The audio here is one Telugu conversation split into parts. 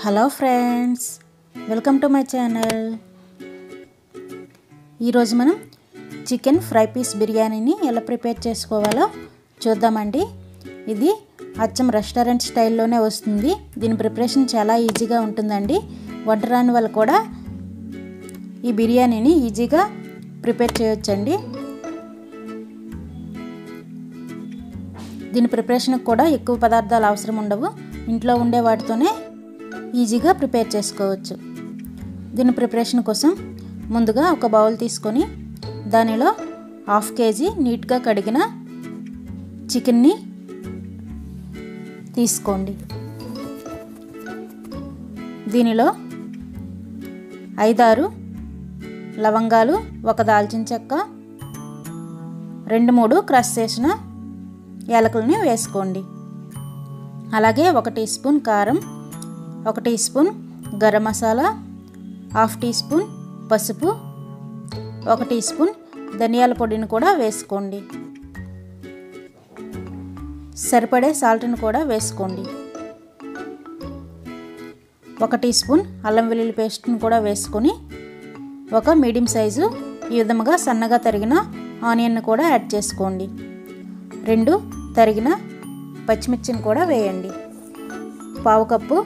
Hello friends welcome to my channel. ఈరోజు మనం చికెన్ ఫ్రై పీస్ బిర్యానీని ఎలా ప్రిపేర్ చేసుకోవాలో చూద్దామండి. ఇది అచ్చం రెస్టారెంట్ స్టైల్లోనే వస్తుంది. దీని ప్రిపరేషన్ చాలా ఈజీగా ఉంటుందండి. వంట రాని వాళ్ళు కూడా ఈ బిర్యానీని ఈజీగా ప్రిపేర్ చేయొచ్చండి. దీని ప్రిపరేషన్కి కూడా ఎక్కువ పదార్థాలు అవసరం ఉండవు. ఇంట్లో ఉండే వాటితోనే ఈజీగా ప్రిపేర్ చేసుకోవచ్చు. దీని ప్రిపరేషన్ కోసం ముందుగా ఒక బౌల్ తీసుకొని దానిలో హాఫ్ కేజీ నీట్గా కడిగిన చికెన్ని తీసుకోండి. దీనిలో ఐదారు లవంగాలు ఒక దాల్చిన చెక్క రెండు మూడు క్రష్ చేసిన యాలకులని వేసుకోండి. అలాగే ఒక టీ స్పూన్ కారం ఒక teaspoon garam masala half teaspoon పసుపు ఒక టీ స్పూన్ ధనియాల పొడిని కూడా వేసుకోండి. సరిపడే సాల్ట్ని కూడా వేసుకోండి. ఒక టీ స్పూన్ అల్లం వెల్లుల్లి పేస్ట్ని కూడా వేసుకొని ఒక మీడియం సైజు ఈ విధముగా సన్నగా తరిగిన ఆనియన్ను కూడా యాడ్ చేసుకోండి. రెండు తరిగిన పచ్చిమిర్చిని కూడా వేయండి. పావు కప్పు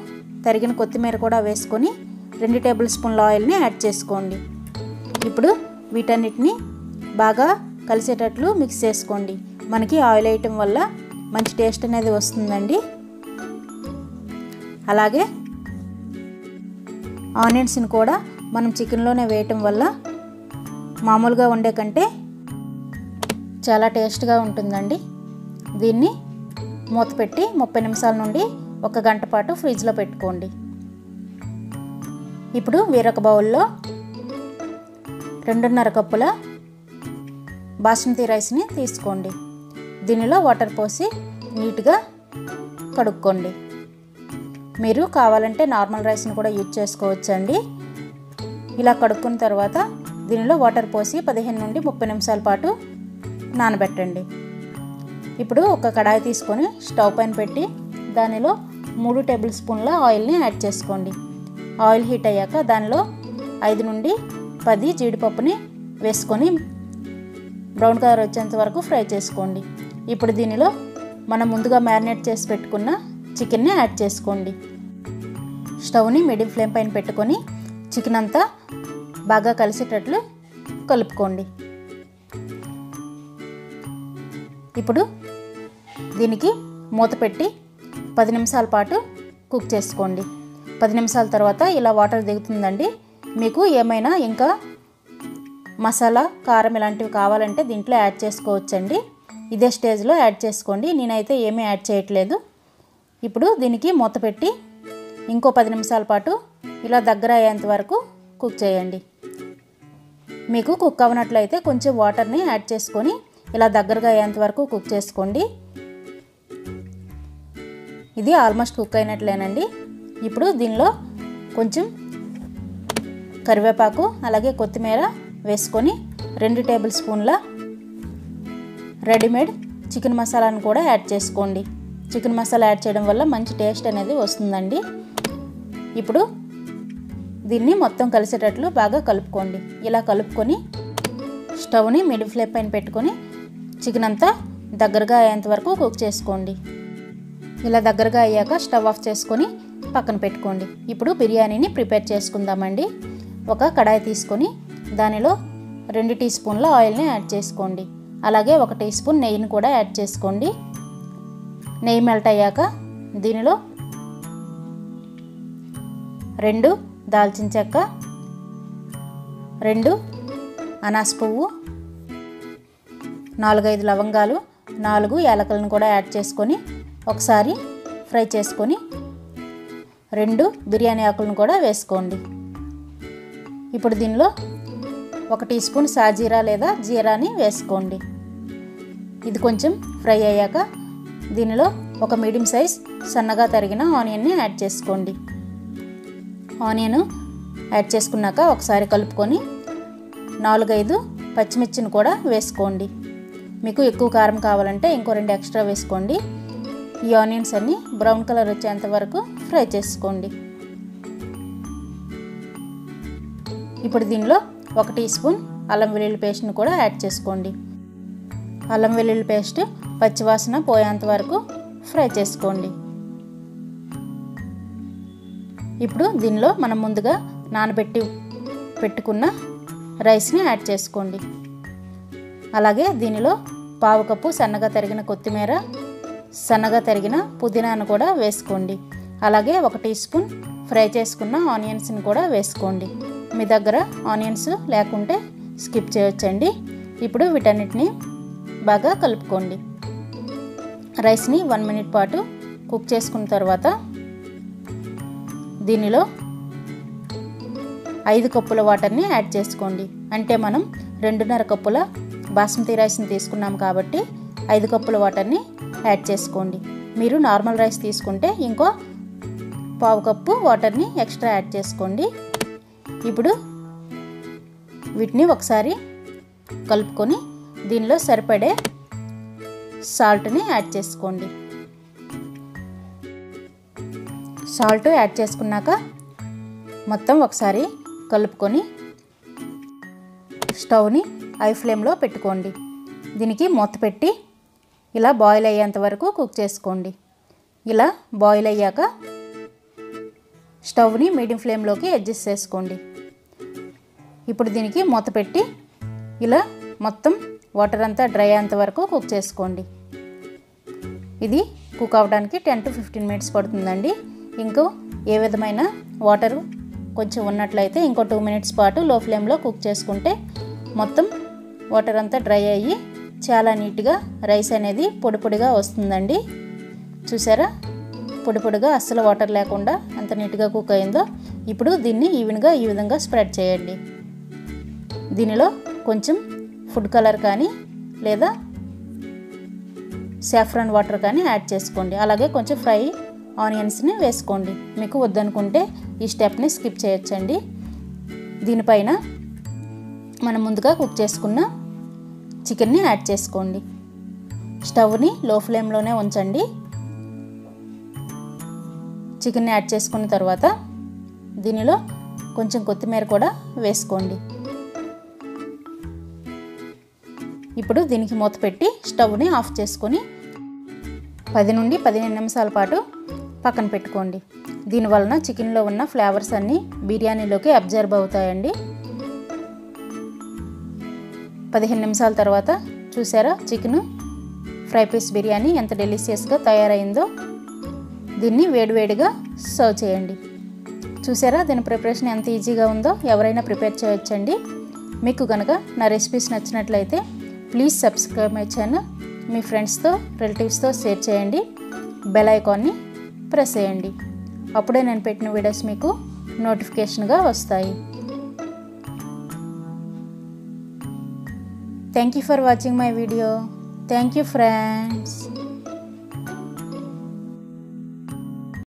తరిగిన కొత్తిమీర కూడా వేసుకొని రెండు టేబుల్ స్పూన్ల ఆయిల్ని యాడ్ చేసుకోండి. ఇప్పుడు వీటన్నిటిని బాగా కలిసేటట్లు మిక్స్ చేసుకోండి. మనకి ఆయిల్ వేయటం వల్ల మంచి టేస్ట్ అనేది వస్తుందండి. అలాగే ఆనియన్స్ని కూడా మనం చికెన్లోనే వేయటం వల్ల మామూలుగా ఉండే కంటే చాలా టేస్ట్గా ఉంటుందండి. దీన్ని మూత పెట్టి ముప్పై నిమిషాల నుండి ఒక గంట పాటు ఫ్రిడ్జ్లో పెట్టుకోండి. ఇప్పుడు వేరొక బౌల్లో రెండున్నర కప్పుల బాస్మతి రైస్ని తీసుకోండి. దీనిలో వాటర్ పోసి నీట్గా కడుక్కోండి. మీరు కావాలంటే నార్మల్ రైస్ని కూడా యూజ్ చేసుకోవచ్చండి. ఇలా కడుక్కున్న తర్వాత దీనిలో వాటర్ పోసి పదిహేను నుండి ముప్పై నిమిషాల పాటు నానబెట్టండి. ఇప్పుడు ఒక కడాయి తీసుకొని స్టవ్ పైన పెట్టి దానిలో మూడు టేబుల్ స్పూన్ల ఆయిల్ని యాడ్ చేసుకోండి. ఆయిల్ హీట్ అయ్యాక దానిలో ఐదు నుండి పది జీడిపప్పుని వేసుకొని బ్రౌన్ కలర్ వచ్చేంత వరకు ఫ్రై చేసుకోండి. ఇప్పుడు దీనిలో మనం ముందుగా మ్యారినేట్ చేసి పెట్టుకున్న చికెన్ని యాడ్ చేసుకోండి. స్టవ్ని మీడియం ఫ్లేమ్ పైన పెట్టుకొని చికెన్ అంతా బాగా కలిసేటట్లు కలుపుకోండి. ఇప్పుడు దీనికి మూత పెట్టి పది నిమిషాల పాటు కుక్ చేసుకోండి. పది నిమిషాల తర్వాత ఇలా వాటర్ దిగుతుందండి. మీకు ఏమైనా ఇంకా మసాలా కారం ఇలాంటివి కావాలంటే దీంట్లో యాడ్ చేసుకోవచ్చండి. ఇదే స్టేజ్లో యాడ్ చేసుకోండి. నేనైతే ఏమీ యాడ్ చేయట్లేదు. ఇప్పుడు దీనికి మూత పెట్టి ఇంకో పది నిమిషాల పాటు ఇలా దగ్గర అయ్యేంత వరకు కుక్ చేయండి. మీకు కుక్ అవ్వనట్లయితే కొంచెం వాటర్ని యాడ్ చేసుకొని ఇలా దగ్గరగా అయ్యేంత వరకు కుక్ చేసుకోండి. ఇది ఆల్మోస్ట్ కుక్ అయినట్లేనండి. ఇప్పుడు దీనిలో కొంచెం కరివేపాకు అలాగే కొత్తిమీర వేసుకొని రెండు టేబుల్ స్పూన్ల రెడీమేడ్ చికెన్ మసాలాను కూడా యాడ్ చేసుకోండి. చికెన్ మసాలా యాడ్ చేయడం వల్ల మంచి టేస్ట్ అనేది వస్తుందండి. ఇప్పుడు దీన్ని మొత్తం కలిసేటట్లు బాగా కలుపుకోండి. ఇలా కలుపుకొని స్టవ్ని మిడిల్ ఫ్లేమ్ పైన పెట్టుకొని చికెన్ అంతా దగ్గరగా అయ్యేంత వరకు కుక్ చేసుకోండి. ఇలా దగ్గరగా అయ్యాక స్టవ్ ఆఫ్ చేసుకొని పక్కన పెట్టుకోండి. ఇప్పుడు బిర్యానీని ప్రిపేర్ చేసుకుందామండి. ఒక కడాయి తీసుకొని దానిలో రెండు టీ స్పూన్ల ఆయిల్ని యాడ్ చేసుకోండి. అలాగే ఒక టీ స్పూన్ నెయ్యిని కూడా యాడ్ చేసుకోండి. నెయ్యి మెల్ట్ అయ్యాక దీనిలో రెండు దాల్చిన చెక్క రెండు అనాస్ పువ్వు నాలుగైదు లవంగాలు నాలుగు యాలకులను కూడా యాడ్ చేసుకొని ఒకసారి ఫ్రై చేసుకొని రెండు బిర్యానీ ఆకులను కూడా వేసుకోండి. ఇప్పుడు దీనిలో ఒక టీ స్పూన్ సాజీరా లేదా జీరాని వేసుకోండి. ఇది కొంచెం ఫ్రై అయ్యాక దీనిలో ఒక మీడియం సైజ్ సన్నగా తరిగిన ఆనియన్ని యాడ్ చేసుకోండి. ఆనియన్ యాడ్ చేసుకున్నాక ఒకసారి కలుపుకొని నాలుగైదు పచ్చిమిర్చిని కూడా వేసుకోండి. మీకు ఎక్కువ కారం కావాలంటే ఇంకో రెండు ఎక్స్ట్రా వేసుకోండి. ఈ ఆనియన్స్ అన్నీ బ్రౌన్ కలర్ వచ్చేంత వరకు ఫ్రై చేసుకోండి. ఇప్పుడు దీనిలో ఒక టీ స్పూన్ అల్లం వెల్లుల్లి పేస్ట్ని కూడా యాడ్ చేసుకోండి. అల్లం వెల్లుల్లి పేస్ట్ పచ్చివాసన పోయేంత వరకు ఫ్రై చేసుకోండి. ఇప్పుడు దీనిలో మనం ముందుగా నానబెట్టి పెట్టుకున్న రైస్ని యాడ్ చేసుకోండి. అలాగే దీనిలో పావు కప్పు సన్నగా తరిగిన కొత్తిమీర సన్నగా తరిగిన పుదీనాను కూడా వేసుకోండి. అలాగే ఒక టీ స్పూన్ ఫ్రై చేసుకున్న ఆనియన్స్ని కూడా వేసుకోండి. మీ దగ్గర ఆనియన్స్ లేకుంటే స్కిప్ చేయొచ్చండి. ఇప్పుడు వీటన్నిటిని బాగా కలుపుకోండి. రైస్ని వన్ మినిట్ పాటు కుక్ చేసుకున్న తర్వాత దీనిలో ఐదు కప్పుల వాటర్ని యాడ్ చేసుకోండి. అంటే మనం రెండున్నర కప్పుల బాస్మతి రైస్ని తీసుకున్నాం కాబట్టి ఐదు కప్పుల వాటర్ని యాడ్ చేసుకోండి. మీరు నార్మల్ రైస్ తీసుకుంటే ఇంకో పావు కప్పు వాటర్ని ఎక్స్ట్రా యాడ్ చేసుకోండి. ఇప్పుడు వీటిని ఒకసారి కలుపుకొని దీనిలో సరిపడే సాల్ట్ని యాడ్ చేసుకోండి. సాల్ట్ యాడ్ చేసుకున్నాక మొత్తం ఒకసారి కలుపుకొని స్టవ్ని ఐ ఫ్లేమ్లో పెట్టుకోండి. దీనికి మూత పెట్టి ఇలా బాయిల్ అయ్యేంత వరకు కుక్ చేసుకోండి. ఇలా బాయిల్ అయ్యాక స్టవ్ని మీడియం ఫ్లేమ్లోకి అడ్జస్ట్ చేసుకోండి. ఇప్పుడు దీనికి మూత పెట్టి ఇలా మొత్తం వాటర్ అంతా డ్రై అయ్యేంత వరకు కుక్ చేసుకోండి. ఇది కుక్ అవ్వడానికి టెన్ టు ఫిఫ్టీన్ మినిట్స్ పడుతుందండి. ఇంకో ఏ విధమైన వాటర్ కొంచెం ఉన్నట్లయితే ఇంకో టూ మినిట్స్ పాటు లో ఫ్లేమ్లో కుక్ చేసుకుంటే మొత్తం వాటర్ అంతా డ్రై అయ్యి చాలా నీట్గా రైస్ అనేది పొడిపొడిగా వస్తుందండి. చూసారా? పొడిపొడిగా అస్సలు వాటర్ లేకుండా ఎంత నీట్గా కుక్ అయిందో ఇప్పుడు దీన్ని ఈవెన్గా ఈ విధంగా స్ప్రెడ్ చేయండి. దీనిలో కొంచెం ఫుడ్ కలర్ కానీ లేదా సాఫ్రాన్ వాటర్ కానీ యాడ్ చేసుకోండి. అలాగే కొంచెం ఫ్రై ఆనియన్స్ని వేసుకోండి. మీకు వద్దనుకుంటే ఈ స్టెప్ని స్కిప్ చేయొచ్చండి. దీనిపైన మనం ముందుగా కుక్ చేసుకున్న చికెన్ని యాడ్ చేసుకోండి. స్టవ్ని లో ఫ్లేమ్లోనే ఉంచండి. చికెన్ని యాడ్ చేసుకున్న తర్వాత దీనిలో కొంచెం కొత్తిమీర కూడా వేసుకోండి. ఇప్పుడు దీనికి మూత పెట్టి స్టవ్ని ఆఫ్ చేసుకొని పది నుండి పదిహేను నిమిషాల పాటు పక్కన పెట్టుకోండి. దీనివలన చికెన్లో ఉన్న ఫ్లేవర్స్ అన్నీ బిర్యానీలోకి అబ్జర్వ్ అవుతాయండి. పదిహేను నిమిషాల తర్వాత చూసారా చికెన్ ఫ్రై పీస్ బిర్యానీ ఎంత డెలిషియస్గా తయారైందో. దీన్ని వేడివేడిగా సర్వ్ చేయండి. చూసారా దీని ప్రిపరేషన్ ఎంత ఈజీగా ఉందో ఎవరైనా ప్రిపేర్ చేయొచ్చండి. మీకు కనుక నా రెసిపీస్ నచ్చినట్లయితే ప్లీజ్ సబ్స్క్రైబ్ మై ఛానల్ మీ ఫ్రెండ్స్తో రిలేటివ్స్తో షేర్ చేయండి బెల్ ఐకాన్ని ప్రెస్ చేయండి. అప్పుడే నేను పెట్టిన వీడియోస్ మీకు నోటిఫికేషన్గా వస్తాయి. Thank you for watching my video. Thank you friends.